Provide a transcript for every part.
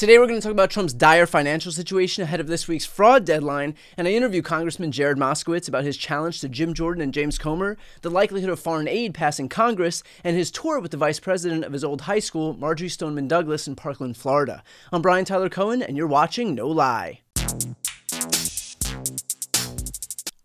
Today, we're going to talk about Trump's dire financial situation ahead of this week's fraud deadline, and I interview Congressman Jared Moskowitz about his challenge to Jim Jordan and James Comer, the likelihood of foreign aid passing Congress, and his tour with the vice president of his old high school, Marjory Stoneman Douglas, in Parkland, Florida. I'm Brian Tyler Cohen, and you're watching No Lie.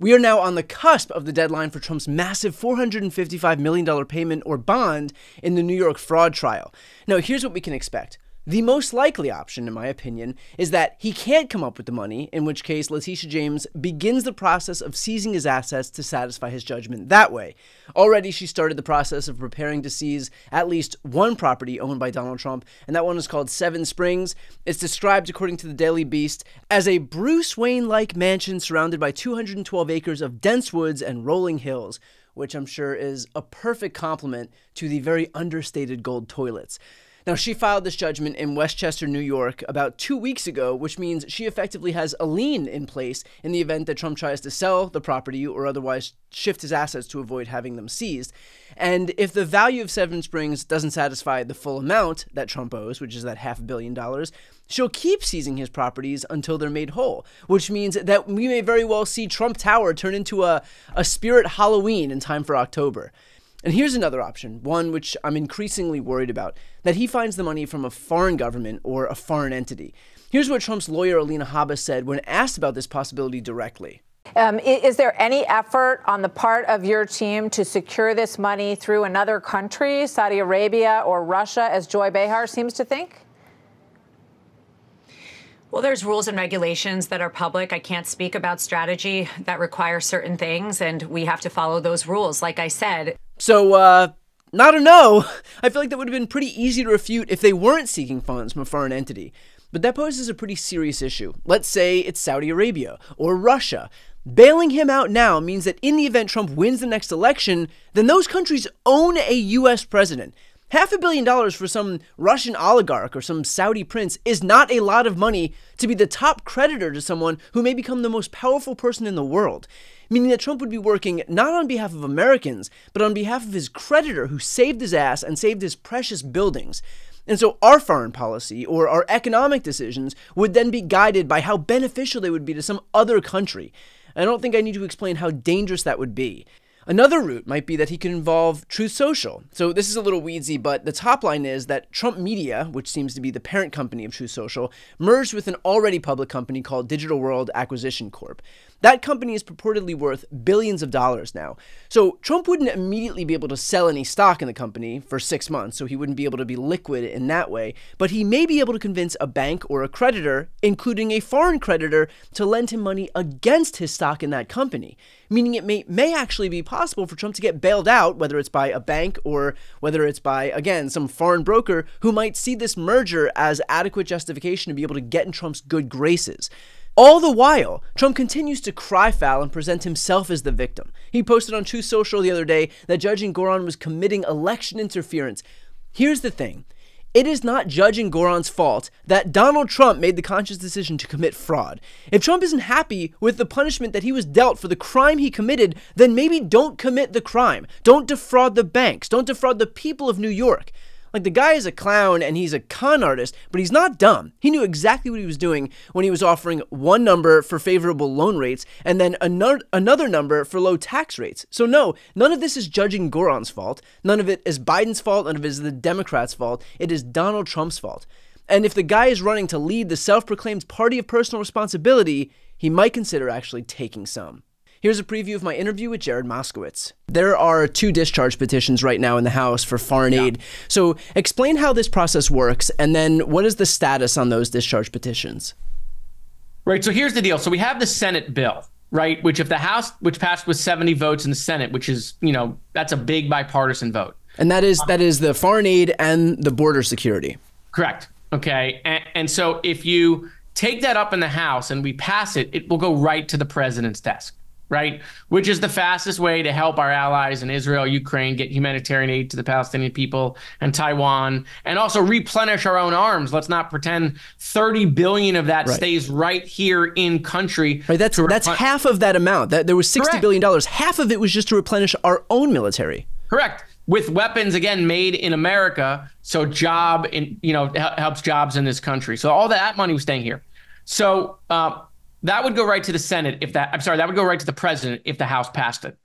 We are now on the cusp of the deadline for Trump's massive $455 million payment or bond in the New York fraud trial. Now, here's what we can expect. The most likely option, in my opinion, is that he can't come up with the money, in which case Letitia James begins the process of seizing his assets to satisfy his judgment that way. Already, she started the process of preparing to seize at least one property owned by Donald Trump, and that one is called Seven Springs. It's described, according to the Daily Beast, as a Bruce Wayne like mansion surrounded by 212 acres of dense woods and rolling hills which I'm sure is a perfect complement to the very understated gold toilets. Now, she filed this judgment in Westchester, New York, about two weeks ago, which means she effectively has a lien in place in the event that Trump tries to sell the property or otherwise shift his assets to avoid having them seized. And if the value of Seven Springs doesn't satisfy the full amount that Trump owes, which is that half a billion dollars, she'll keep seizing his properties until they're made whole, which means that we may very well see Trump Tower turn into a, a spirit Halloween in time for October. And here's another option, one which I'm increasingly worried about that he finds the money from a foreign government or a foreign entity. Here's what Trump's lawyer, Alina Habba, said when asked about this possibility directly. Um, is there any effort on the part of your team to secure this money through another country, Saudi Arabia or Russia, as Joy Behar seems to think? Well, there's rules and regulations that are public. I can't speak about strategy that require certain things, and we have to follow those rules. Like I said, so, uh, not a no. I feel like that would have been pretty easy to refute if they weren't seeking funds from a foreign entity. But that poses a pretty serious issue. Let's say it's Saudi Arabia or Russia. Bailing him out now means that in the event Trump wins the next election, then those countries own a US president. Half a billion dollars for some Russian oligarch or some Saudi prince is not a lot of money to be the top creditor to someone who may become the most powerful person in the world. Meaning that Trump would be working not on behalf of Americans, but on behalf of his creditor who saved his ass and saved his precious buildings. And so our foreign policy or our economic decisions would then be guided by how beneficial they would be to some other country. I don't think I need to explain how dangerous that would be. Another route might be that he could involve Truth Social. So this is a little weedsy, but the top line is that Trump Media, which seems to be the parent company of Truth Social, merged with an already public company called Digital World Acquisition Corp. That company is purportedly worth billions of dollars now. So Trump wouldn't immediately be able to sell any stock in the company for six months, so he wouldn't be able to be liquid in that way. But he may be able to convince a bank or a creditor, including a foreign creditor, to lend him money against his stock in that company. Meaning it may, may actually be possible for Trump to get bailed out, whether it's by a bank or whether it's by, again, some foreign broker who might see this merger as adequate justification to be able to get in Trump's good graces. All the while, Trump continues to cry foul and present himself as the victim. He posted on Truth Social the other day that Judge Engoron was committing election interference. Here's the thing it is not Judge Engoron's fault that Donald Trump made the conscious decision to commit fraud. If Trump isn't happy with the punishment that he was dealt for the crime he committed, then maybe don't commit the crime. Don't defraud the banks. Don't defraud the people of New York. Like the guy is a clown and he's a con artist, but he's not dumb. He knew exactly what he was doing when he was offering one number for favorable loan rates and then another another number for low tax rates. So no, none of this is judging Engoron's fault. None of it is Biden's fault. None of it is the Democrats' fault. It is Donald Trump's fault. And if the guy is running to lead the self-proclaimed party of personal responsibility, he might consider actually taking some. Here's a preview of my interview with Jared Moskowitz. There are two discharge petitions right now in the House for foreign yeah. aid. So, explain how this process works, and then what is the status on those discharge petitions? Right. So, here's the deal. So, we have the Senate bill, right? Which, if the House, which passed with 70 votes in the Senate, which is, you know, that's a big bipartisan vote. And that is that is the foreign aid and the border security. Correct. Okay. And, and so, if you take that up in the House and we pass it, it will go right to the president's desk right? Which is the fastest way to help our allies in Israel, Ukraine get humanitarian aid to the Palestinian people and Taiwan, and also replenish our own arms. Let's not pretend 30 billion of that right. stays right here in country. Right, that's that's half of that amount. That there was 60 Correct. billion dollars. Half of it was just to replenish our own military. Correct. with weapons again made in America, so job in you know helps jobs in this country. So all that money was staying here. So uh, that would go right to the Senate if that. I'm sorry, that would go right to the president if the House passed it.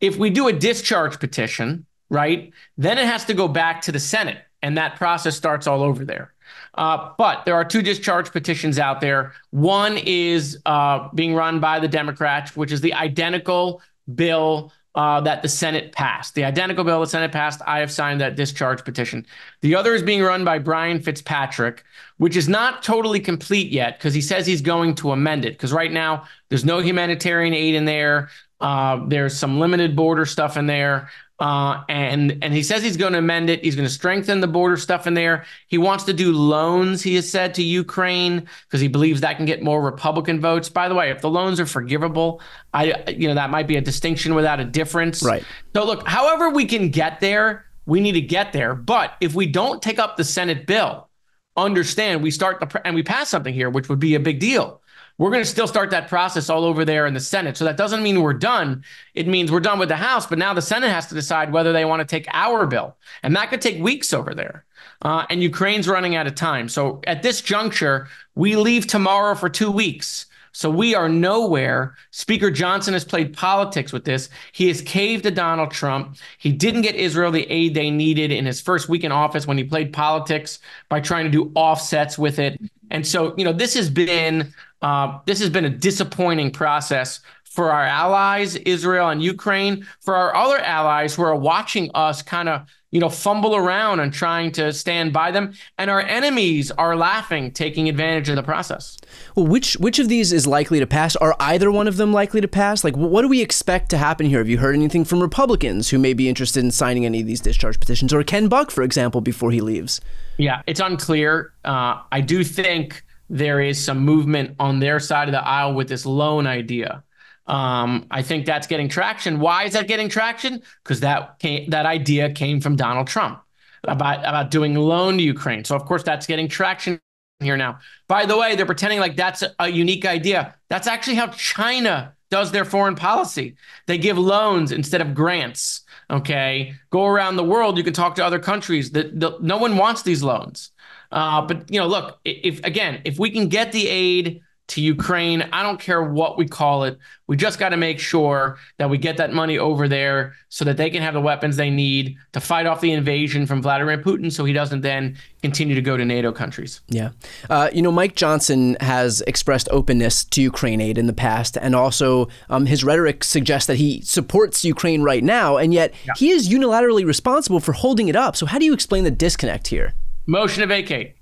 If we do a discharge petition, right, then it has to go back to the Senate, and that process starts all over there. Uh, but there are two discharge petitions out there. One is uh, being run by the Democrats, which is the identical bill uh, that the Senate passed. The identical bill the Senate passed, I have signed that discharge petition. The other is being run by Brian Fitzpatrick, which is not totally complete yet because he says he's going to amend it. Because right now, there's no humanitarian aid in there. Uh, there's some limited border stuff in there. Uh, and and he says he's going to amend it. He's going to strengthen the border stuff in there. He wants to do loans. He has said to Ukraine because he believes that can get more Republican votes. By the way, if the loans are forgivable, I you know that might be a distinction without a difference. Right. So look, however we can get there, we need to get there. But if we don't take up the Senate bill, understand we start the and we pass something here, which would be a big deal we're going to still start that process all over there in the Senate. So that doesn't mean we're done. It means we're done with the House, but now the Senate has to decide whether they want to take our bill. And that could take weeks over there. Uh, and Ukraine's running out of time. So at this juncture, we leave tomorrow for two weeks. So we are nowhere. Speaker Johnson has played politics with this. He has caved to Donald Trump. He didn't get Israel the aid they needed in his first week in office when he played politics by trying to do offsets with it. And so, you know, this has been uh, this has been a disappointing process for our allies, Israel and Ukraine, for our other allies who are watching us kind of, you know, fumble around and trying to stand by them, and our enemies are laughing, taking advantage of the process. Well, which which of these is likely to pass? Are either one of them likely to pass? Like, what do we expect to happen here? Have you heard anything from Republicans who may be interested in signing any of these discharge petitions, or Ken Buck, for example, before he leaves? Yeah, it's unclear. Uh, I do think there is some movement on their side of the aisle with this loan idea. Um, I think that's getting traction. Why is that getting traction? Because that came, that idea came from Donald Trump about about doing loan to Ukraine. So of course that's getting traction here now. By the way, they're pretending like that's a unique idea. That's actually how China does their foreign policy. They give loans instead of grants. Okay, go around the world. You can talk to other countries. That no one wants these loans. Uh, but you know, look, if again, if we can get the aid to Ukraine, I don't care what we call it. We just got to make sure that we get that money over there so that they can have the weapons they need to fight off the invasion from Vladimir Putin so he doesn't then continue to go to NATO countries. Yeah. Uh, you know, Mike Johnson has expressed openness to Ukraine aid in the past, and also um, his rhetoric suggests that he supports Ukraine right now, and yet yeah. he is unilaterally responsible for holding it up. So, how do you explain the disconnect here? Motion to vacate.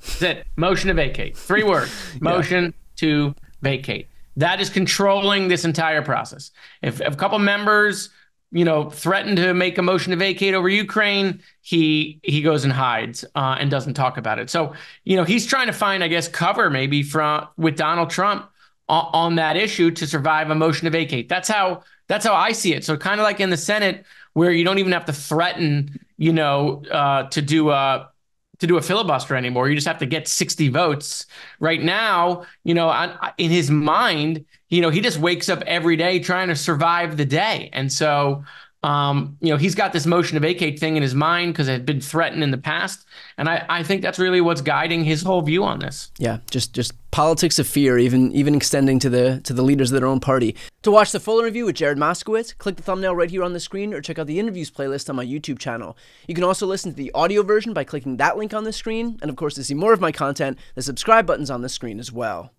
That's it. Motion to vacate. Three words. Motion yeah. to vacate. That is controlling this entire process. If, if a couple members, you know, threaten to make a motion to vacate over Ukraine, he he goes and hides uh, and doesn't talk about it. So, you know, he's trying to find, I guess, cover maybe from with Donald Trump on, on that issue to survive a motion to vacate. That's how that's how I see it. So, kind of like in the Senate, where you don't even have to threaten, you know, uh, to do a to do a filibuster anymore. You just have to get 60 votes. Right now, you know, in his mind, you know, he just wakes up every day trying to survive the day. And so, um, you know, he's got this motion to vacate thing in his mind because it had been threatened in the past. And I, I think that's really what's guiding his whole view on this. Yeah, just just politics of fear, even even extending to the to the leaders of their own party. To watch the full interview with Jared Moskowitz, click the thumbnail right here on the screen or check out the interviews playlist on my YouTube channel. You can also listen to the audio version by clicking that link on the screen. And of course, to see more of my content, the subscribe button's on the screen as well.